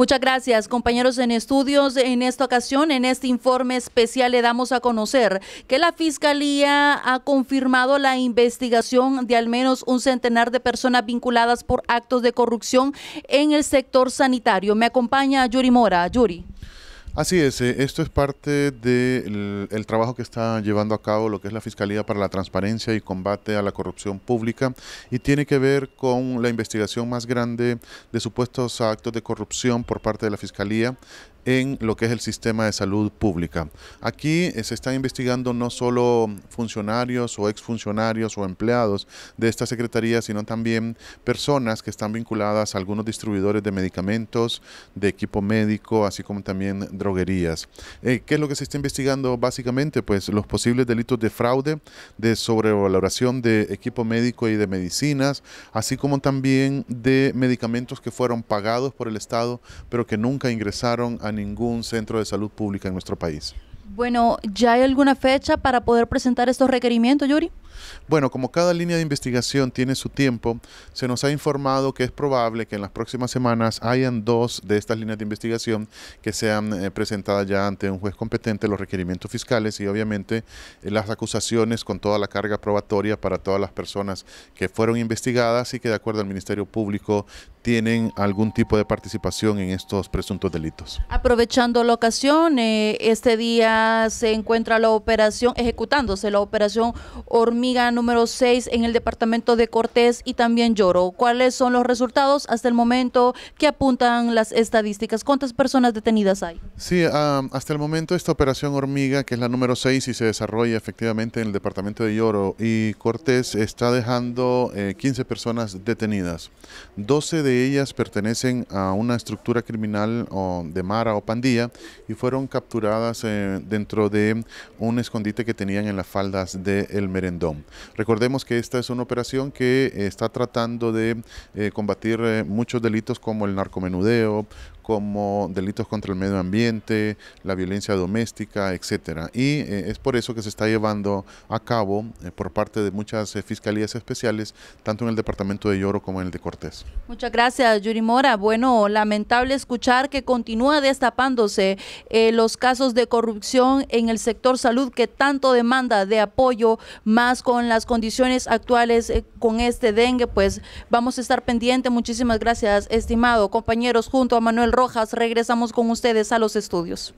Muchas gracias, compañeros en estudios. En esta ocasión, en este informe especial, le damos a conocer que la Fiscalía ha confirmado la investigación de al menos un centenar de personas vinculadas por actos de corrupción en el sector sanitario. Me acompaña Yuri Mora. Yuri. Así es, eh, esto es parte del trabajo que está llevando a cabo lo que es la Fiscalía para la Transparencia y Combate a la Corrupción Pública y tiene que ver con la investigación más grande de supuestos actos de corrupción por parte de la Fiscalía en lo que es el sistema de salud pública. Aquí eh, se están investigando no solo funcionarios o exfuncionarios o empleados de esta secretaría, sino también personas que están vinculadas a algunos distribuidores de medicamentos, de equipo médico, así como también droguerías. Eh, ¿Qué es lo que se está investigando básicamente? Pues los posibles delitos de fraude, de sobrevaloración de equipo médico y de medicinas, así como también de medicamentos que fueron pagados por el Estado, pero que nunca ingresaron a ningún centro de salud pública en nuestro país. Bueno, ¿ya hay alguna fecha para poder presentar estos requerimientos, Yuri? Bueno, como cada línea de investigación tiene su tiempo, se nos ha informado que es probable que en las próximas semanas hayan dos de estas líneas de investigación que sean eh, presentadas ya ante un juez competente, los requerimientos fiscales y obviamente eh, las acusaciones con toda la carga probatoria para todas las personas que fueron investigadas y que de acuerdo al Ministerio Público tienen algún tipo de participación en estos presuntos delitos. Aprovechando la ocasión, eh, este día se encuentra la operación, ejecutándose la operación Hormiga número 6 en el departamento de Cortés y también Lloro. ¿Cuáles son los resultados hasta el momento que apuntan las estadísticas? ¿Cuántas personas detenidas hay? Sí, hasta el momento esta operación Hormiga, que es la número 6 y se desarrolla efectivamente en el departamento de Lloro y Cortés, está dejando 15 eh, personas detenidas. 12 de ellas pertenecen a una estructura criminal de Mara o pandilla y fueron capturadas eh, dentro de un escondite que tenían en las faldas de El Merendón. Recordemos que esta es una operación que está tratando de eh, combatir eh, muchos delitos como el narcomenudeo, como delitos contra el medio ambiente, la violencia doméstica, etcétera. Y eh, es por eso que se está llevando a cabo eh, por parte de muchas eh, fiscalías especiales, tanto en el departamento de Lloro como en el de Cortés. Muchas gracias, Yuri Mora. Bueno, lamentable escuchar que continúa destapándose los casos de corrupción en el sector salud que tanto demanda de apoyo, más con las condiciones actuales con este dengue, pues vamos a estar pendientes. Muchísimas gracias, estimado compañeros, junto a Manuel Rojas. Regresamos con ustedes a los estudios.